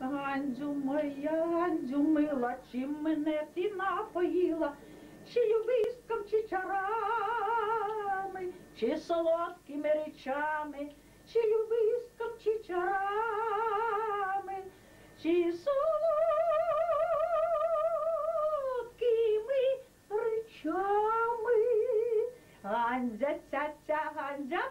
Ганзю моя, Ганзю мила, чим мене ти напоїла, чи любистком, чи чарами, чи солодкими речами, чи любистком, чи чарами, чи солодкими речами. Ганзя, ця, ця, Ганзя,